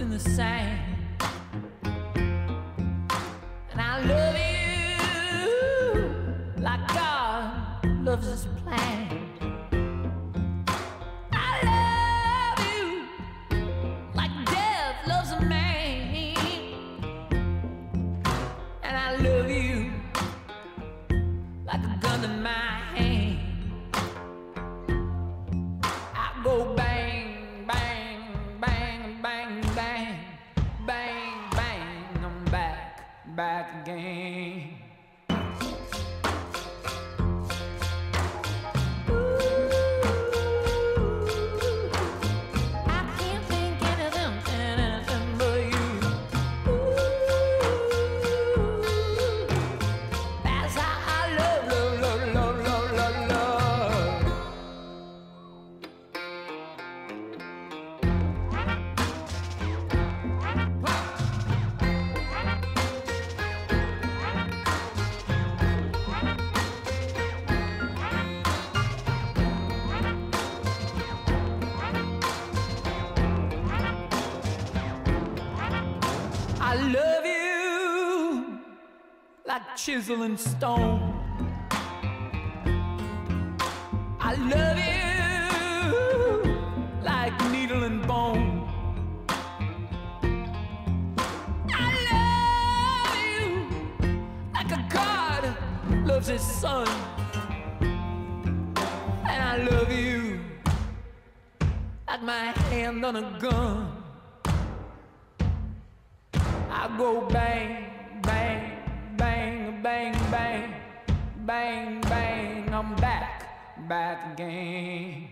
in the sand. And I love you like God loves his plan. I love you like death loves a man. And I love you like a gun in my hand. I go back, again. I love you like chisel and stone. I love you like needle and bone. I love you like a God loves his son. And I love you like my hand on a gun. I go bang, bang, bang, bang, bang, bang, bang. I'm back, back again.